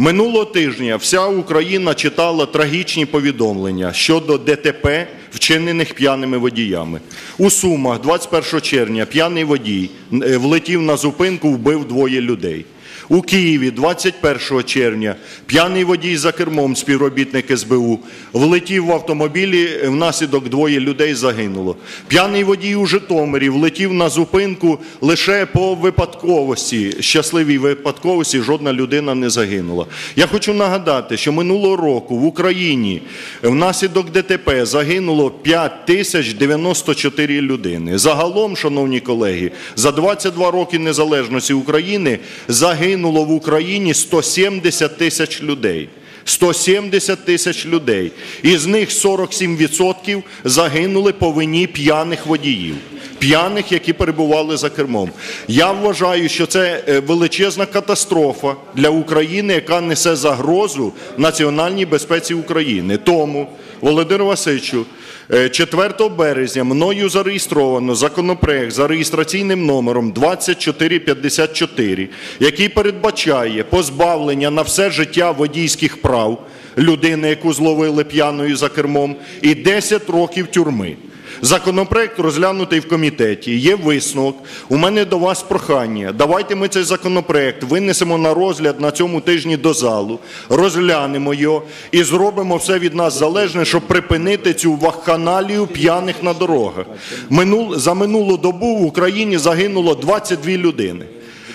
Минулого тижня вся Україна читала трагічні повідомлення щодо ДТП, вчинених п'яними водіями. У Сумах 21 червня п'яний водій е, влетів на зупинку, вбив двоє людей. У Києві 21 червня п'яний водій за кермом співробітник СБУ влетів в автомобілі, внаслідок двоє людей загинуло. П'яний водій у Житомирі влетів на зупинку лише по випадковості, щасливій випадковості, жодна людина не загинула. Я хочу нагадати, що минулого року в Україні внаслідок ДТП загинуло 5 тисяч 94 людини. Загалом, шановні колеги, за 22 роки незалежності України загинуло в Україні 170 тисяч людей. 170 тисяч людей. Із них 47% загинули по вині п'яних водіїв. П'яних, які перебували за кермом. Я вважаю, що це е, величезна катастрофа для України, яка несе загрозу національній безпеці України. Тому, Володимир Васильовичу, е, 4 березня мною зареєстровано законопроект за реєстраційним номером 2454, який передбачає позбавлення на все життя водійських прав людини, яку зловили п'яною за кермом, і 10 років тюрми. Законопроект розглянутий в комітеті, є висновок. У мене до вас прохання. Давайте ми цей законопроект винесемо на розгляд на цьому тижні до залу, розглянемо його і зробимо все від нас залежне, щоб припинити цю вакханалію п'яних на дорогах. Минул, за минулу добу в Україні загинуло 22 людини.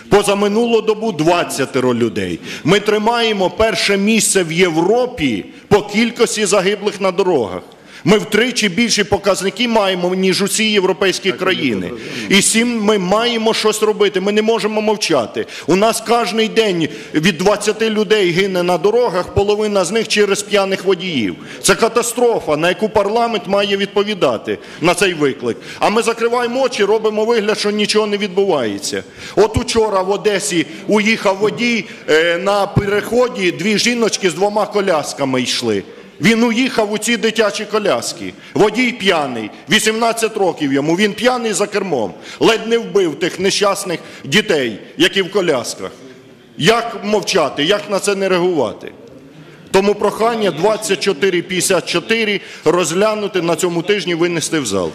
Позаминулу добу 20 людей. Ми тримаємо перше місце в Європі по кількості загиблих на дорогах. Ми втричі більші показники маємо, ніж усі європейські країни. І з ми маємо щось робити. Ми не можемо мовчати. У нас кожен день від 20 людей гине на дорогах, половина з них через п'яних водіїв. Це катастрофа, на яку парламент має відповідати на цей виклик. А ми закриваємо очі, робимо вигляд, що нічого не відбувається. От учора в Одесі уїхав водій е, на переході, дві жіночки з двома колясками йшли. Він уїхав у ці дитячі коляски. Водій п'яний, 18 років йому. Він п'яний за кермом. Ледь не вбив тих нещасних дітей, які в колясках. Як мовчати, як на це не реагувати? Тому прохання 2454 розглянути на цьому тижні винести в зал.